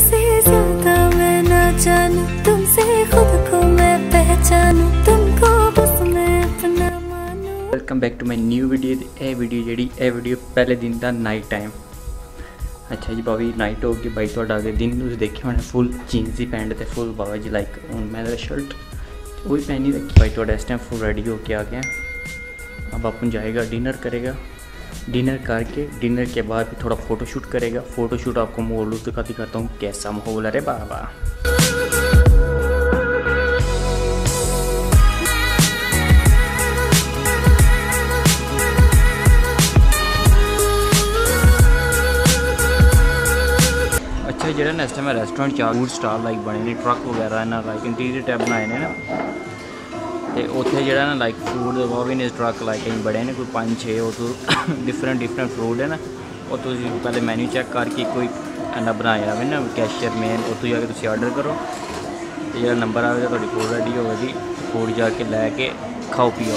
तुमसे ज़्यादा मैं ना जानू, तुमसे खुद को मैं पहचानू, तुमको बस मैं अपना मानू। Welcome back to my new video A video जेडी ए वीडियो पहले दिन दा नाइट टाइम अच्छा जी भाभी नाइट होगी भाई थोड़ा अगले दिन तुम देखे होने फुल जीन्स ही पैंट तो फुल बाबा जी लाइक हूँ मैं शर्ट वही पहनी रखी भाई थोड़ा इस टाइम फुल रेडी होके आ गया। अब अपन जाएगा डिनर करेगा। डिनर करके, डिनर के बाद भी थोड़ा फ़ोटोशूट करेगा। फ़ोटोशूट आपको मोलू का दिखाता हूँ, कैसा माहौल अरे बाबा। अच्छा जरा नेक्स्ट टाइम रेस्टोरेंट क्या फ़ूड स्टार लाइक बने ट्रक वगैरह ना लाइक इंटीरियर टाइप बनाए ना। ਤੇ ਉੱਥੇ ਜਿਹੜਾ ਨਾ ਲਾਈਕ ਫੂਡ ਉਹ ਨੇ ਟਰੱਕ ਲਾਈਕ ਕਈ ਬੜੇ ਨੇ, ਕੋਈ 5 6 ਉਹ ਤੋਂ ਡਿਫਰੈਂਟ ਡਿਫਰੈਂਟ ਫੂਡ ਹੈ ਨਾ। ਉਹ ਤੁਸੀਂ ਪਹਿਲੇ ਮੈਨੂ ਚੈੱਕ ਕਰਕੇ ਕੋਈ ਇੰਨਾ ਬਣਾਇਆ ਹੋਵੇ ਨਾ ਕੈਸ਼ੀਅਰ ਮੇਨ ਉੱਥੋਂ ਜਾ ਕੇ ਤੁਸੀਂ ਆਰਡਰ ਕਰੋ। ਤੇ ਜਿਹੜਾ ਨੰਬਰ ਆਵੇਗਾ ਤੁਹਾਡੀ ਫੂਡ ਰੈਡੀ ਹੋਵੇਗੀ ਫੂਡ ਜਾ ਕੇ ਲੈ ਕੇ ਖਾਓ, ਪੀਓ।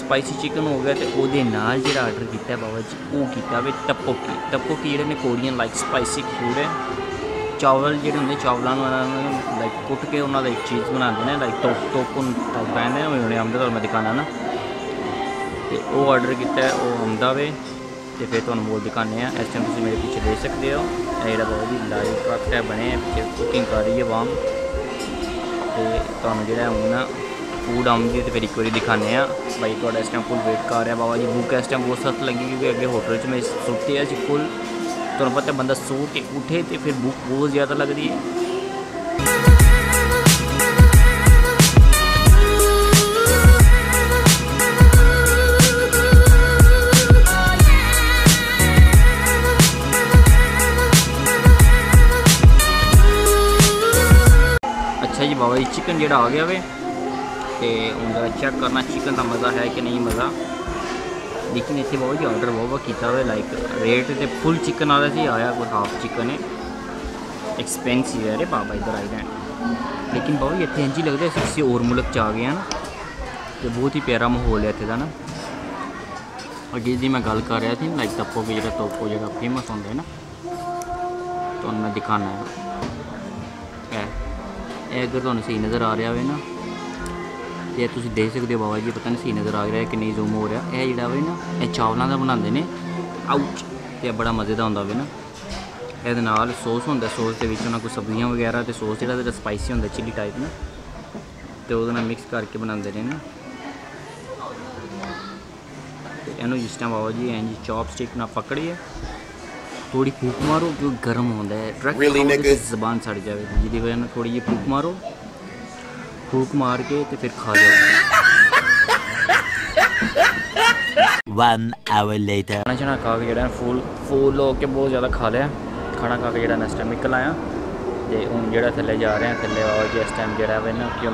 spicy chicken ਹੋ ਗਿਆ ਤੇ ਉਹਦੇ ਨਾਲ ਜਿਹੜਾ ਆਰਡਰ ਕੀਤਾ, ਬਾਬਾ ਜੀ, ਉਹ ਕੀਤਾ ਵੇ ਟੱਪੋਕੀ। ਟੱਪੋਕੀ ਜਿਹੜੇ ਨੇ ਕੋਰੀਅਨ ਲਾਈਕ ਸਪਾਈਸੀ ਫੂਡ ਹੈ। ਚਾਵਲ ਜਿਹੜੇ ਹੁੰਦੇ, ਚਾਵਲਾਂ ਨੂੰ, ਇਹਨਾਂ ਨੂੰ ਲਾਈਕ ਕੁੱਟ ਕੇ ਉਹਨਾਂ ਦਾ ਇੱਕ ਚੀਜ਼ ਬਣਾਉਂਦੇ ਨੇ ਲਾਈਕ ਟੋਪ ਟੋਪਨ ਟਾਈਪ ਬਣਦੇ ਨੇ, ਉਹਨੇ ਆਮਦੇ ਤੁਹਾਨੂੰ ਮੈਂ ਦਿਖਾਣਾ ਨਾ। ਤੇ ਉਹ ਆਰਡਰ ਕੀਤਾ, ਉਹ ਆਉਂਦਾ ਵੇ, ਤੇ ਫਿਰ ਤੁਹਾਨੂੰ ਮੋਲ ਦਿਖਾਣੇ ਆ ਇਸ ਟਾਈਮ ਤੁਸੀਂ ਮੇਰੇ ਪਿੱਛੇ ਦੇਖ ਸਕਦੇ ਹੋ। ਇਹ ਜਿਹੜਾ ਬਾਬਾ ਜੀ ਲਾਈਵ ਟਰੱਕ ਹੈ, ਬਣੇ ਆ, ਪਿੱਛੇ ਕੁਕਿੰਗ ਕਰ ਰਹੀ ਹੈ ਵਾਮ ਤੇ ਤੁਹਾਨੂੰ ਜਿਹੜਾ ਹੁਣ ਨਾ ਫੂਡ ਆਉਂਦੀ ਹੈ, ਤੇ ਫਿਰ ਇੱਕ ਵਾਰੀ ਦਿਖਾਣੇ ਆ ਬਾਈ, ਤੁਹਾਡਾ ਇਸ ਟਾਈਮ ਫੁੱਲ ਵੇਟ ਕਰ ਰਿਹਾ, ਬਾਬਾ ਜੀ ਭੁੱਖ ਇਸ ਟਾਈਮ ਬਹੁਤ ਸਖਤ ਲੱਗੀ, ਕਿਉਂਕਿ ਅੱਗੇ ਹੋਟਲ 'ਚ ਮੈਂ ਸੁੱਤੇ ਆ ਸੀ ਫੁੱਲ तो पता है, बंदा सो के उठे तो फिर भूख बहुत ज़्यादा लग रही है। अच्छा जी, बाबा जी चिकन जोड़ा आ गया वे तो हूँ चेक करना चिकन का मज़ा है कि नहीं मज़ा? ਲੇਕਿਨ ਇੱਥੇ ਬਾਬਾ ਜੀ ਆਰਡਰ ਬਹੁਤ ਕੀਤਾ ਹੋਇਆ ਲਾਈਕ ਰੇਟ ਤੇ ਫੁੱਲ ਚਿਕਨ ਆ ਰਿਹਾ ਸੀ ਆਇਆ ਕੋਈ ਹਾਫ ਚਿਕਨ ਹੈ ਐਕਸਪੈਂਸਿਵ ਹੈ ਰੇ ਬਾਬਾ ਇਧਰ ਆਈ ਰਹਿਣ। ਲੇਕਿਨ ਬਾਬਾ ਜੀ ਇੱਥੇ ਇੰਜ ਹੀ ਲੱਗਦਾ ਅਸੀਂ ਕਿਸੇ ਹੋਰ ਮੁਲਕ ਚ ਆ ਗਏ ਹਾਂ ਨਾ। ਤੇ ਬਹੁਤ ਹੀ ਪਿਆਰਾ ਮਾਹੌਲ ਹੈ ਇੱਥੇ ਦਾ ਨਾ। ਅੱਗੇ ਦੀ ਮੈਂ ਗੱਲ ਕਰ ਰਿਹਾ ਸੀ ਲਾਈਕ ਟੱਪੋ ਵੀ ਜਿਹੜਾ ਟੋਪੋ ਜਿਹੜਾ ਫੇਮਸ ਹੁੰਦਾ ਹੈ ਨਾ। ਤੁਹਾਨੂੰ ਮੈਂ ਦਿਖਾਣਾ ਹੈ। ਇਹ ਇਹ ਅਗਰ ਤੁਹਾਨੂੰ ਸਹੀ ਨਜ਼ਰ ਆ ਰਿਹਾ ਹੋਵੇ ਨਾ ਤੇ ਇਹ ਤੁਸੀਂ ਦੇਖ ਸਕਦੇ ਹੋ ਬਾਬਾ ਜੀ ਪਤਾ ਨਹੀਂ ਸਹੀ ਨਜ਼ਰ ਆ ਰਿਹਾ ਕਿ ਨਹੀਂ ਜ਼ੂਮ ਹੋ ਰਿਹਾ। ਇਹ ਜਿਹੜਾ ਵੇ ਨਾ ਇਹ ਚਾਵਲਾਂ ਦਾ ਬਣਾਉਂਦੇ ਨੇ। ਆਊਟ ਤੇ ਇਹ ਬੜਾ ਮਜ਼ੇ ਦਾ ਹੁੰਦਾ ਵੇ ਨਾ। ਇਹਦੇ ਨਾਲ ਸੌਸ ਹੁੰਦਾ ਸੌਸ ਦੇ ਵਿੱਚ ਉਹਨਾਂ ਕੋਈ ਸਬਜ਼ੀਆਂ ਵਗੈਰਾ ਤੇ ਸੌਸ ਜਿਹੜਾ ਜਿਹੜਾ ਸਪਾਈਸੀ ਹੁੰਦਾ ਚਿੱਲੀ ਟਾਈਪ ਨਾ ਤੇ ਉਹਦੇ ਨਾਲ ਮਿਕਸ ਕਰਕੇ ਬਣਾਉਂਦੇ ਨੇ ਨਾ। ਇਹਨੂੰ ਜਿਸ ਟਾਈਮ ਬਾਬਾ ਜੀ ਇੰਜ ਚੌਪਸਟਿਕ ਨਾਲ ਪਕੜੀਏ ਥੋੜੀ ਫੂਕ ਮਾਰੋ ਕਿਉਂ ਗਰਮ ਹੁੰਦਾ ਹੈ। ਟਰੱਕ? ਜ਼ਬਾਨ ਸੜ ਜਾਵੇ ਜਿਹਦੀ ਵਜ੍ਹਾ ਨਾਲ ਥੋੜੀ ਜਿਹੀ ਫੂਕ ਮਾਰੋ। फूक मार के ते फिर खा जाओ। वन आवर लेटर खाना छाना खा के जेड़ा फूल फूल हो के बहुत ज़्यादा खा लिया खाना खा के जेड़ा नेक्स्ट टाइम निकल आया। ते हूँ जो थले जा रहे हैं थल्ले आओ इस टाइम जोड़ा कि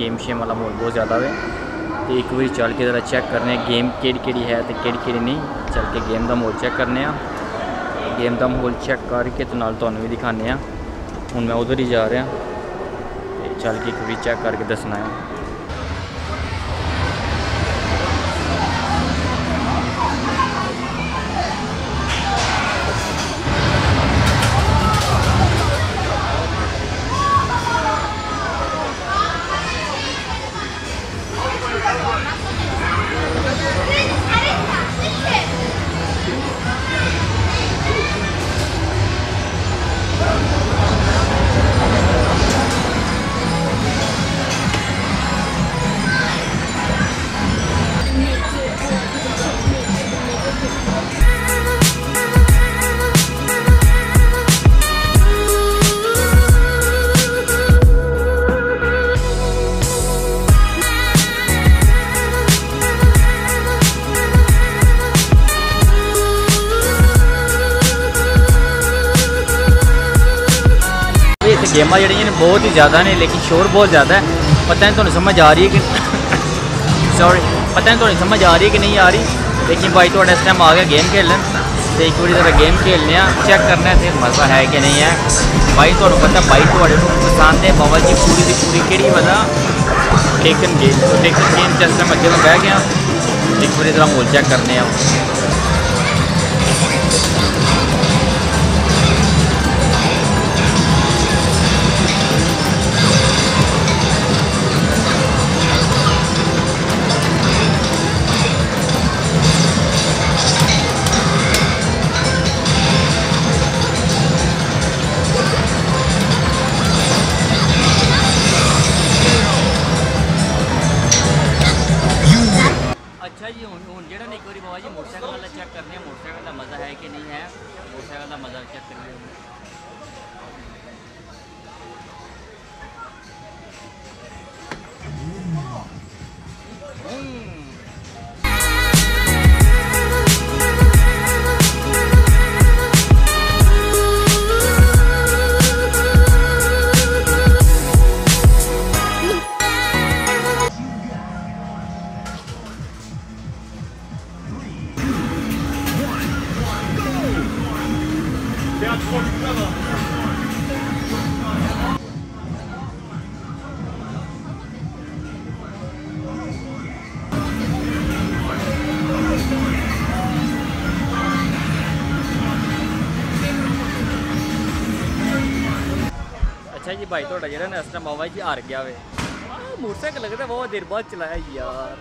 गेम शेम वाला माहौल बहुत ज़्यादा है तो एक बार चल के ज़रा चेक करने गेम केड़ी केड़ी है तो केड़ी केड़ी नहीं चल के गेम का माहौल चेक करने गेम का माहौल चेक करके तो नाल भी दिखाने हूँ मैं उधर ही जा रहा। चल के एक बारी चेक करके दस्सना ऐ ਕੇ ਇੱਕ ਵਾਰੀ ਚੈੱਕ ਕਰਕੇ ਦੱਸਣਾ ਹੈ ਇਹ ਇੱਥੇ ਗੇਮਾਂ ਜਿਹੜੀਆਂ ਨੇ ਬਹੁਤ ਹੀ ਜ਼ਿਆਦਾ ਨੇ ਲੇਕਿਨ ਸ਼ੋਰ ਬਹੁਤ ਜ਼ਿਆਦਾ ਹੈ ਪਤਾ ਨਹੀਂ ਤੁਹਾਨੂੰ ਸਮਝ ਆ ਰਹੀ ਹੈ ਕਿ ਸੌਰੀ ਪਤਾ ਨਹੀਂ ਤੁਹਾਨੂੰ ਸਮਝ ਆ ਰਹੀ ਹੈ ਕਿ ਨਹੀਂ ਆ ਰਹੀ ਲੇਕਿਨ ਭਾਈ ਤੁਹਾਡਾ ਇਸ ਟਾਈਮ ਆ ਗਿਆ ਗੇਮ ਖੇਡਣ ਤੇ ਇੱਕ ਵਾਰੀ ਜਰਾ ਗੇਮ ਖੇਡਨੇ ਆ ਚੈੱਕ ਕਰਨਾ ਤੇ ਮਜ਼ਾ ਹੈ ਕਿ ਨਹੀਂ ਹੈ ਭਾਈ ਤੁਹਾਨੂੰ ਪਤਾ ਭਾਈ ਤੁਹਾਡੇ ਨੂੰ ਪਸੰਦ ਹੈ ਬਾਬਾ ਜੀ ਪੂਰੀ ਦੀ ਪੂਰੀ ਕਿਹੜੀ ਵਜ੍ਹਾ ਟੇਕਨ ਗੇਮ ਟੇਕਨ ਗੇਮ ਜਿਸ ਟਾਈਮ ਅੱਗੇ ਮੈਂ ਬਹਿ ਗਿਆ ਇੱਕ ਵਾਰੀ ਜਰਾ ਮੋਲ ਚੈੱਕ ਕਰਨੇ ਆ ਅੱਛਾ ਜੀ, ਹੁਣ ਹੁਣ ਜਿਹੜਾ ਨੇ ਇੱਕ ਵਾਰੀ ਬਾਬਾ ਜੀ ਮੋਟਰਸਾਈਕਲ ਵਾਲਾ ਚੈੱਕ ਕਰਨੇ ਮੋਟਰਸਾਈਕਲ ਦਾ ਮਜ਼ਾ ਹੈ ਕਿ ਨਹੀਂ ਹੈ? ਮੋਟਰਸਾਈਕਲ ਦਾ ਮਜ਼ਾ ਚੈੱਕ ਕਰੀਏ। ਅੱਛਾ ਭਾਈ ਤੁਹਾਡਾ ਜਿਹੜਾ ਨਾ ਇਸ ਟਾਈਮ ਬਾਬਾ ਜੀ ਹਾਰ ਗਿਆ ਵੇ ਆਹ ਮੋਟਰਸਾਈਕਲ ਲੱਗਦਾ ਬਹੁਤ ਦੇਰ ਬਾਅਦ ਚਲਾਇਆ ਯਾਰ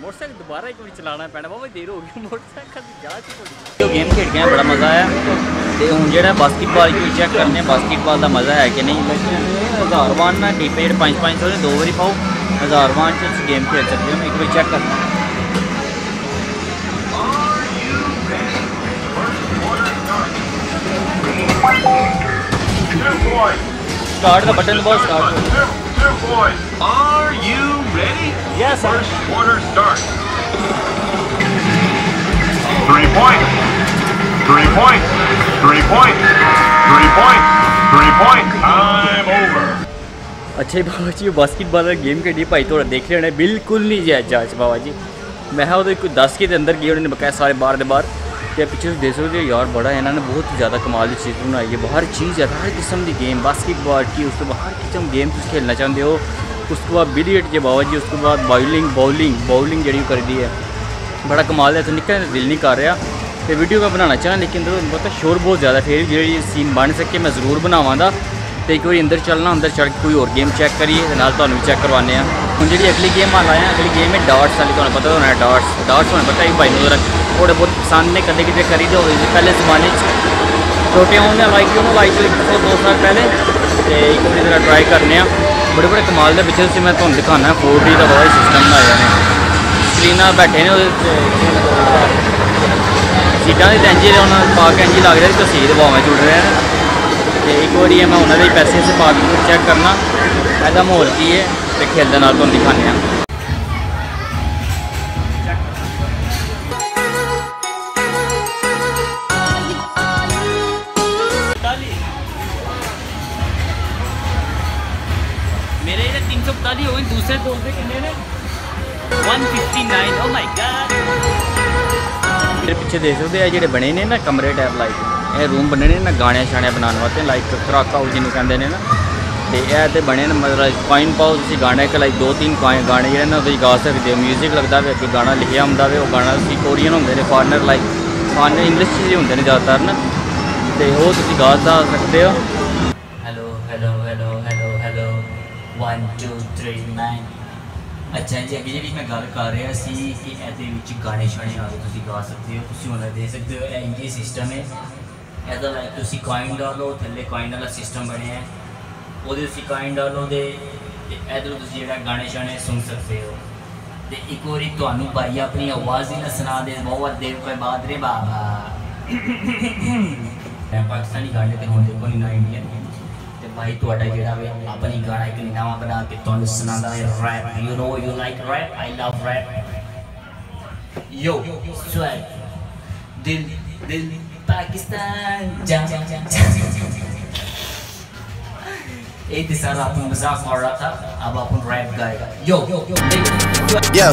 ਮੋਟਰਸਾਈਕਲ ਦੁਬਾਰਾ ਇੱਕ ਵਾਰੀ ਚਲਾਉਣਾ ਪੈਣਾ ਬਹੁਤ ਦੇਰ ਹੋ ਗਈ ਮੋਟਰਸਾਈਕਲ ਦੀ ਜਾਂਚ ਹੋ ਗਈ ਗੇਮ ਖੇਡ ਕੇ ਆਏ, ਬੜਾ ਮਜ਼ਾ ਆਇਆ ਤੇ ਹੁਣ ਜਿਹੜਾ ਬਾਸਕਟਬਾਲ ਕੀ ਚੈੱਕ ਕਰਨੇ ਆ ਬਾਸਕਟਬਾਲ ਦਾ ਮਜ਼ਾ ਹੈ ਕਿ ਨਹੀਂ ਹਜ਼ਾਰ ਵਾਨ ਨਾ ਟੀਪੇ ਜਿਹੜੇ 5-500 ਦੇ ਦੋ ਵਾਰੀ ਪਾਓ ਹਜ਼ਾਰ ਵਾਨ ਚ ਤੁਸੀਂ ਗੇਮ ਖੇਡ स्टार्ट का बटन दबाओ start Are you ready? Yes. First quarter start. Three points. Three points. Three points. Three points. Three points. Time over. अच्छे बाबा जी बास्केटबॉल गेम के लिए भाई थोड़ा देख रहे बिल्कुल नहीं जायज़ जाच बाबा जी मैं हाँ तो दस के अंदर गए उन्होंने बकाया सारे बार दे बार ਬਕਾਇਆ ਤੇ ਪਿੱਛੇ ਤੁਸੀਂ ਦੇਖ ਸਕਦੇ ਹੋ ਯਾਰ ਬੜਾ ਇਹਨਾਂ ਨੇ ਬਹੁਤ ਜ਼ਿਆਦਾ ਕਮਾਲ ਦੀ ਚੀਜ਼ ਬਣਾਈ ਹੈ। ਹਰ ਚੀਜ਼ ਹੈ, ਹਰ ਕਿਸਮ ਦੀ ਗੇਮ ਬਾਸਕਟਬਾਲ ਕੀ, ਉਸ ਤੋਂ ਬਾਅਦ ਹਰ ਕਿਸਮ ਗੇਮ ਤੁਸੀਂ ਖੇਡਣਾ ਚਾਹੁੰਦੇ ਹੋ, ਉਸ ਤੋਂ ਬਾਅਦ ਬਿਲੀਅਰਡ ਕੇ ਬਾਬਾ ਜੀ, ਉਸ ਤੋਂ ਬਾਅਦ ਬਾਉਲਿੰਗ ਬਾਉਲਿੰਗ ਬਾਉਲਿੰਗ ਜਿਹੜੀ ਉਹ ਕਰਦੀ ਹੈ। ਬੜਾ ਕਮਾਲ ਦਾ ਤੇ ਨਿਕਲਣ ਦਾ ਦਿਲ ਨਹੀਂ ਕਰ ਰਿਹਾ। ਤੇ ਵੀਡੀਓ ਮੈਂ ਬਣਾਉਣਾ ਚਾਹਾਂ ਲੇਕਿਨ ਤੁਹਾਨੂੰ ਪਤਾ ਸ਼ੋਰ ਬਹੁਤ ਜ਼ਿਆਦਾ ਫਿਰ ਜਿਹੜੀ ਸੀਨ ਬਣ ਸਕੇ, ਮੈਂ ਜ਼ਰੂਰ ਬਣਾਵਾਂਗਾ। ਤੇ ਇੱਕ ਵਾਰੀ ਅੰਦਰ ਚੱਲਣਾ, ਅੰਦਰ ਚੱਲ ਕੇ ਕੋਈ ਹੋਰ ਗੇਮ ਚੈੱਕ ਕਰੀਏ ਤੇ ਨਾਲ ਤੁਹਾਨੂੰ ਵੀ ਚੈੱਕ ਕਰਵਾਉਂਦੇ ਆ ਹੁਣ ਜਿਹੜੀ ਅਗਲੀ ਗੇਮ ਆ ਲਾਇਆ ਅਗਲੀ ਗੇਮ ਹੈ ਡਾਟਸ ਵਾਲੀ, ਤੁਹਾਨੂੰ ਪਤਾ ਹੋਣਾ ਡਾਟਸ ਡਾਟਸ ਤੁਹਾਨੂੰ ਪਤਾ ਹੀ ਭਾਈ ਨੂੰ ਜ਼ਰਾ ਬਹੁਤ ਪਸੰਦ ਨੇ, ਕਦੇ ਕਿਤੇ ਕਰੀ ਦੇ ਹੋਵੇ, ਪਹਿਲੇ ਜ਼ਮਾਨੇ 'ਚ ਛੋਟੇ ਹੁੰਦੇ ਲਾਈਕ ਉਹਨੂੰ ਲਾਈਕ ਤੋਂ ਦੋ ਸਾਲ ਪਹਿਲੇ ਤੇ ਇੱਕ ਵਾਰੀ ਜ਼ਰਾ ਟਰਾਈ ਕਰਨੇ ਆ। ਬੜੇ ਬੜੇ ਕਮਾਲ ਦੇ ਪਿੱਛੇ ਤੁਸੀਂ ਮੈਂ ਤੁਹਾਨੂੰ ਦਿਖਾਉਣਾ 4D ਦਾ ਬੜਾ ਸਿਸਟਮ ਬਣਾਇਆ ਨੇ। ਸਕਰੀਨਾਂ ਬੈਠੇ ਨੇ ਉਹਦੇ ਤੇ ਸੀਟਾਂ ਦੇ ਟੈਂਜੀ ਉਹਨਾਂ ਪਾ ਕੇ ਇੰਜੀ ਲੱਗ ਰਿਹਾ ਕਿ ਤਸਵੀਰ ਭਾਵੇਂ ਜੁੜ ਰਿਹਾ ਹੈ तो एक बार ही मैं उन्होंने पैसे से पा ਕੇ ਚੈੱਕ ਕਰਨਾ। ਇਹਦਾ ਮਾਹੌਲ ਕੀ ਹੈ ਤੇ ਖੇਲਦੇ ਨਾਲ ਤੁਹਾਨੂੰ मेरे तीन सौ हो दूसरे दो माय गॉड मेरे पीछे देख सकते हैं जो बने ने ना कमरे टाइप लाइट ਇਹ ਰੂਮ ਬਣੇ ਨੇ ਨਾ ਗਾਣੇ ਸ਼ਾਣੇ ਬਣਾਉਣ ਵਾਸਤੇ ਲਾਈਕ ਕਰਾਕਾ ਹਾਊਸ ਜਿਹਨੂੰ ਕਹਿੰਦੇ ਨੇ ਨਾ। ਤੇ ਇਹ ਤੇ ਬਣੇ ਨੇ, ਮਤਲਬ ਕਾਇਨ ਪਾਓ, ਤੁਸੀਂ ਗਾਣੇ ਕਿ ਲਾਈਕ ਦੋ ਤਿੰਨ ਕਾਇਨ ਗਾਣੇ ਜਿਹੜੇ ਨਾ ਤੁਸੀਂ ਗਾ ਸਕਦੇ ਹੋ। 뮤직 ਲੱਗਦਾ ਵੇ ਅੱਗੇ ਗਾਣਾ ਲਿਖਿਆ ਹੁੰਦਾ ਵੇ, ਉਹ ਗਾਣਾ ਤੁਸੀਂ ਕੋਰੀਅਨ ਹੁੰਦੇ ਨੇ ਫਾਰਨਰ ਲਾਈਕ ਫੋਰਨਰ ਇੰਗਲਿਸ਼ 'ਚ ਹੀ ਹੁੰਦੇ ਨੇ ਜ਼ਿਆਦਾਤਰ ਨਾ। ਤੇ ਉਹ ਤੁਸੀਂ ਗਾ ਸਕਦੇ ਹੋ। Hello hello hello hello hello 1 2 3 9 ਅੱਛਾ ਜੀ, ਅੱਗੇ ਜਿਹੜੀ ਮੈਂ ਗੱਲ ਕਰ ਰਿਹਾ ਸੀ ਕਿ ਇਹਦੇ ਵਿੱਚ ਗਾਣੇ ਸ਼ਾਣੇ ਆ ਕੇ ਤੁਸੀਂ ਗਾ ਸਕਦੇ ਹੋ, ਤੁਸੀਂ ਉਹਨਾਂ ਦੇ ਸਕਦੇ ਹੋ, ਇਹ ਇੰਜੀ ਸਿਸਟਮ ਹੈ। ਇਹਦਾ ਲਾਈਕ ਤੁਸੀਂ ਕਾਇਨ ਡਾਲੋ ਥੱਲੇ ਕਾਇਨ ਵਾਲਾ ਸਿਸਟਮ ਬਣਿਆ ਹੈ ਉਹਦੇ ਤੁਸੀਂ ਕਾਇਨ ਡਾਲੋ ਦੇ ਤੇ ਇਧਰੋਂ ਤੁਸੀਂ ਜਿਹੜਾ ਗਾਣੇ ਸ਼ਾਣੇ ਸੁਣ ਸਕਦੇ ਹੋ ਤੇ ਇੱਕ ਵਾਰੀ ਤੁਹਾਨੂੰ ਭਾਈ ਆਪਣੀ ਆਵਾਜ਼ ਹੀ ਨਾ ਸੁਣਾ ਦੇ ਬਹੁਤ ਦੇਰ ਕੋਈ ਬਾਤ ਰੇ ਬਾਬਾ ਮੈਂ ਪਾਕਿਸਤਾਨੀ ਗਾਣੇ ਤੇ ਹੁਣ ਦੇਖੋ ਨਹੀਂ ਨਾ ਇੰਡੀਅਨ ਤੇ ਭਾਈ ਤੁਹਾਡਾ ਜਿਹੜਾ ਵੀ ਆਪਣੀ ਗਾਣਾ ਇੱਕ ਨਵਾਂ ਬਣਾ ਕੇ ਤੁਹਾਨੂੰ ਸੁਣਾਉਂਦਾ ਹੈ rap you know you like rap I love rap yo swag ਦਿਲ ਦਿਲ Pakistan. Yeah,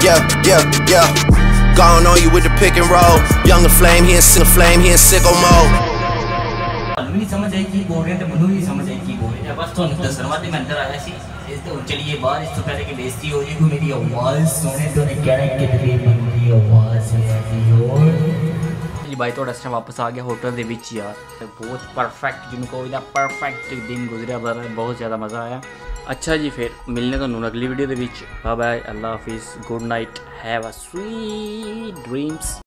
yeah, yeah, yeah. Gone on you with the pick and roll. Young flame, he in sick flame, he in sickle mode. अलमी समझ आई कि बोल रहे हैं तो मनु ही समझ आई कि बोल रहे हैं बस तो उनका सरमात में अंदर आया सी इस तो चलिए बार इस तो पहले की बेस्ती हो ये को मेरी आवाज सुने तो ने कह रहे कि तेरी मनु की आवाज है यार आखिरी बाई थोड़ा डस्टर वापस आ गया होटल के बिच यार। बहुत परफेक्ट जिनको इदा परफेक्ट दिन गुजरिया बड़ा बहुत ज़्यादा मज़ा आया। अच्छा जी, फिर मिलने तुम अगली वीडियो के बाय बाय अल्लाह हाफिज़ good night have a sweet dreams